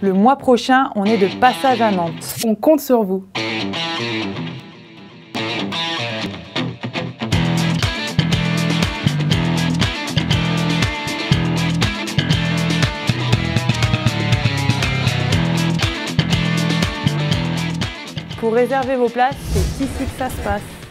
Le mois prochain, on est de passage à Nantes. On compte sur vous. Pour réserver vos places, c'est ici que ça se passe.